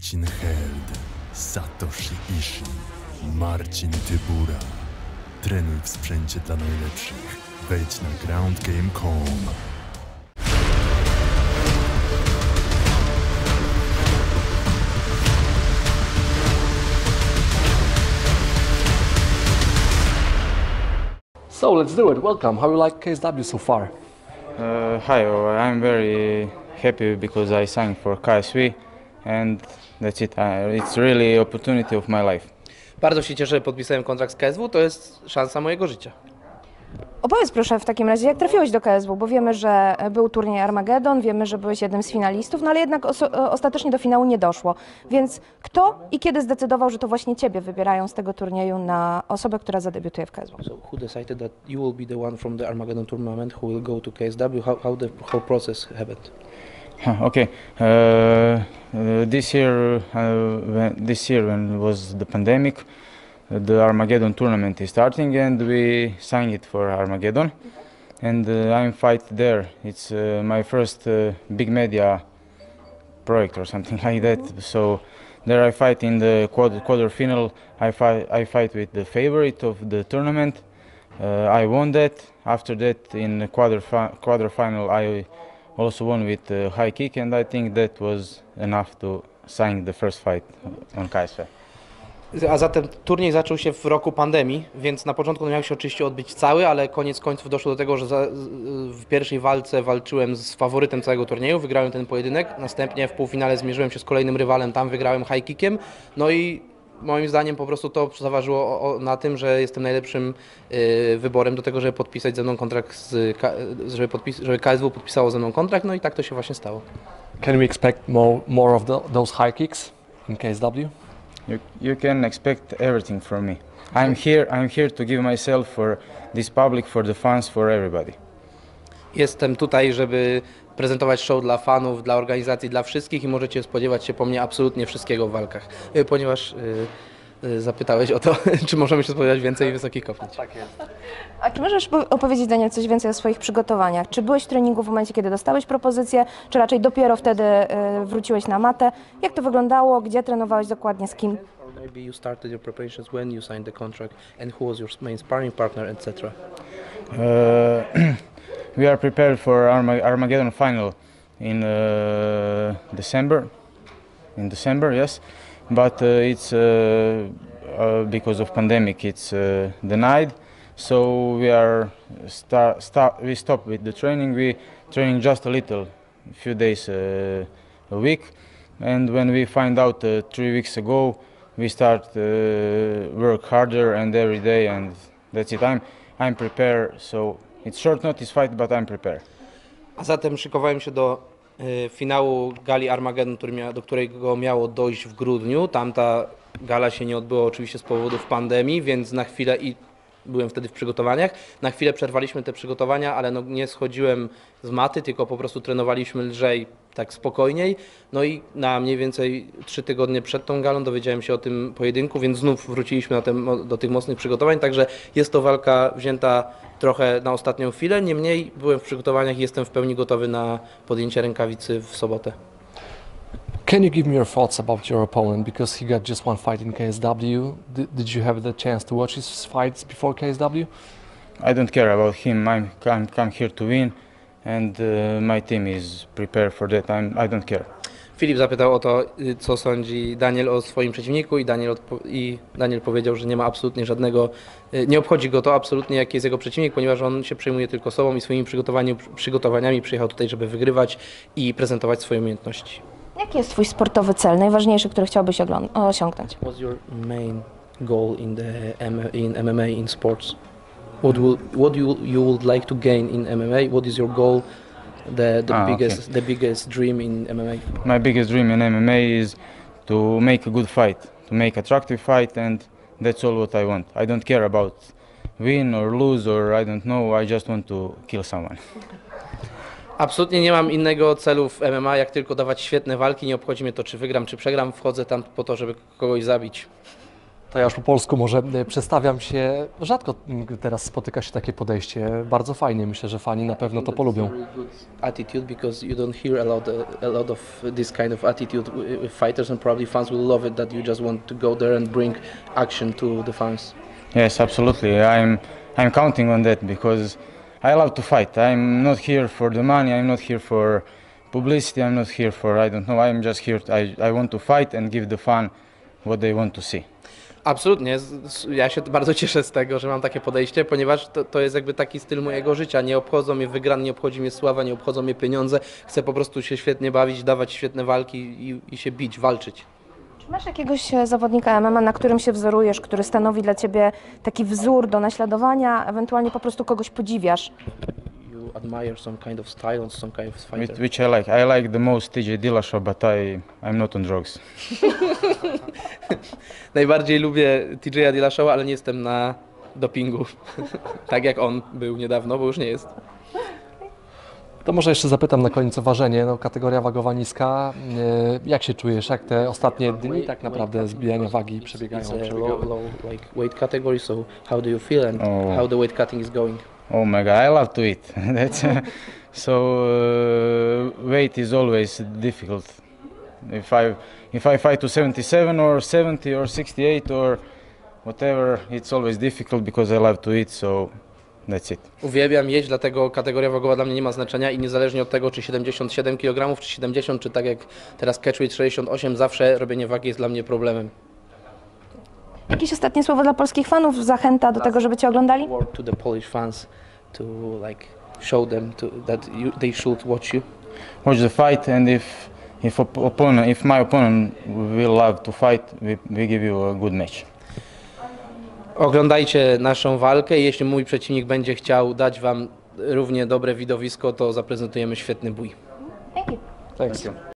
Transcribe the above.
Marcin Held, Satoshi Ishii, Marcin Tybura. Trenuj w sprzęcie dla najlepszych. Wejdź na groundgame.com. So let's do it. Welcome. How you like KSW so far? Uh, hi, uh, I'm very happy because I signed for KSV, and that's it. Uh, it's really opportunity of my life. Bardzo się cieszę, że podpisałem kontrakt z KSW, to jest szansa mojego życia. Opowiedz proszę w takim razie, jak trafiłeś do KSW, bo wiemy, że był turniej Armageddon, wiemy, że byłeś jednym z finalistów, no ale jednak oso- ostatecznie do finału nie doszło. Więc kto i kiedy zdecydował, że to właśnie Ciebie wybierają z tego turnieju na osobę, która zadebiutuje w KSW? So who decided that you will be the one from the Armageddon tournament who will go to KSW? How, how the whole process happened? Okay, uh, uh, this year, uh, this year when was the pandemic, uh, the Armageddon tournament is starting, and we signed it for Armageddon, and uh, I'm fight there. It's uh, my first big media project or something like that. So there I fight in the quarter quarterfinal. I fight I fight with the favorite of the tournament. I won that. After that, in the quarter quarterfinal, I also won with uh, high kick, and I think that was enough to sign the first fight on KSV. A zatem turniej zaczął się w roku pandemii, więc na początku miał się oczywiście odbyć cały, ale koniec końców doszło do tego, że w pierwszej walce walczyłem z faworytem całego turnieju, wygrałem ten pojedynek, następnie w półfinale zmierzyłem się z kolejnym rywalem, tam wygrałem high kickiem, no i moim zdaniem po prostu to zaważyło o, o, na tym, że jestem najlepszym y, wyborem do tego, żeby podpisać ze mną kontrakt, z, żeby, podpis, żeby KSW podpisało ze mną kontrakt, no i tak to się właśnie stało. Can we expect more more of the, those high kicks in KSW? You, you can expect everything from me. I'm here. I'm here to give myself for this public, for the fans, for everybody. Jestem tutaj, żeby prezentować show dla fanów, dla organizacji, dla wszystkich i możecie spodziewać się po mnie absolutnie wszystkiego w walkach. Y, Ponieważ y, y, zapytałeś o to, czy możemy się spodziewać więcej wysokich kopnięć. A czy możesz po- opowiedzieć, Daniel, coś więcej o swoich przygotowaniach? Czy byłeś w treningu w momencie, kiedy dostałeś propozycję, czy raczej dopiero wtedy wróciłeś na matę? Jak to wyglądało? Gdzie trenowałeś dokładnie, z kim? Maybe you started your preparations when you signed the contract and who was your main sparring partner, etc. We are prepared for Arma- Armageddon final in uh, December. In December, yes, but uh, it's uh, uh, because of pandemic. It's uh, denied, so we are start, start we stop with the training. We training just a little, a few days a week, and when we find out three weeks ago, we start work harder and every day, and that's it. I'm I'm prepared. So it's short notice fight, but I'm prepared. A zatem szykowałem się do y, finału gali Armageddon, który mia, do którego miało dojść w grudniu. Tamta gala się nie odbyła oczywiście z powodów pandemii, więc na chwilę i byłem wtedy w przygotowaniach. Na chwilę przerwaliśmy te przygotowania, ale no nie schodziłem z maty, tylko po prostu trenowaliśmy lżej, tak spokojniej. No i na mniej więcej trzy tygodnie przed tą galą dowiedziałem się o tym pojedynku, więc znów wróciliśmy do tych mocnych przygotowań. Także jest to walka wzięta trochę na ostatnią chwilę. Niemniej byłem w przygotowaniach i jestem w pełni gotowy na podjęcie rękawicy w sobotę. Can you give me your thoughts about your opponent because he got just one fight in KSW? Did, did you have the chance to watch his fights before KSW? I don't care about him. I'm I'm come here to win, and uh, my team is prepared for that. I'm I don't care. Filip zapytał o to, y, co sądzi Daniel o swoim przeciwniku i Daniel, i Daniel powiedział, że nie ma absolutnie żadnego, y, nie obchodzi go to absolutnie, jaki jest jego przeciwnik, ponieważ on się przejmuje tylko sobą i swoimi przygotowaniu, przygotowaniami przyjechał tutaj, żeby wygrywać i prezentować swoje umiejętności. Jaki jest Twój sportowy cel, najważniejszy, który chciałbyś osiągnąć? What's your main goal in the M- in MMA in sports? What will what you you would like to gain in MMA? What is your goal? The the Ah, okay. biggest the biggest dream in MMA. My biggest dream in MMA is to make a good fight, to make attractive fight, and that's all what I want. I don't care about win or lose or I don't know. I just want to kill someone. Absolutnie nie mam innego celu w MMA, jak tylko dawać świetne walki. Nie obchodzi mnie to, czy wygram, czy przegram. Wchodzę tam po to, żeby kogoś zabić. To ja już po polsku może e, przedstawiam się. Rzadko m, teraz spotyka się takie podejście. Bardzo fajnie. Myślę, że fani na pewno to polubią. Attitude because you don't hear a lot, a lot of this kind of attitude with fighters, and probably fans will love it that you just want to go there and bring action to the fans. Yes, absolutely. I'm I'm counting on that because I love to fight. I'm not here for the money. I'm not here for publicity. I'm not here for I don't know. I'm just here. I I want to fight and give the fan what they want to see. Absolutnie. Ja się bardzo cieszę z tego, że mam takie podejście, ponieważ to, to jest jakby taki styl mojego życia. Nie obchodzą mnie wygrane, nie obchodzi mnie sława, nie obchodzą mnie pieniądze. Chcę po prostu się świetnie bawić, dawać świetne walki i, i się bić, walczyć. Masz jakiegoś e, zawodnika MMA, na którym się wzorujesz, który stanowi dla ciebie taki wzór do naśladowania, ewentualnie po prostu kogoś podziwiasz? You admire some kind of style and some kind of fighter. Which, I like. I like the most TJ Dillashaw, but I I'm not on drugs. Najbardziej lubię TJ'a Dillashawa, ale nie jestem na dopingu. tak jak on był niedawno, bo już nie jest. To może jeszcze zapytam na koniec o ważenie. No, kategoria wagowa niska. E, Jak się czujesz? Jak te ostatnie dni tak naprawdę zbijania wagi przebiegają? Low like weight category, so how do you feel and Oh. how the weight cutting is going? Oh my god, I love to eat. That's so uh, weight is always difficult. If I if I fight to 77 or 70 or 68 or whatever, it's always difficult because I love to eat. So that's it. Uwielbiam jeść, dlatego kategoria wagowa dla mnie nie ma znaczenia i niezależnie od tego, czy 77 kg, czy 70, czy tak jak teraz catchweight 68, zawsze robienie wagi jest dla mnie problemem. Jakieś ostatnie słowo dla polskich fanów? Zachęta do tego, żeby cię oglądali? Word to the Polish fans to like show them to, that you, they should watch you. Watch the fight, and if if op- opponent, if my opponent will love to fight, we, we give you a good match. Oglądajcie naszą walkę i jeśli mój przeciwnik będzie chciał dać Wam równie dobre widowisko, to zaprezentujemy świetny bój. Thank you. Thanks.